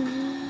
Mm-hmm.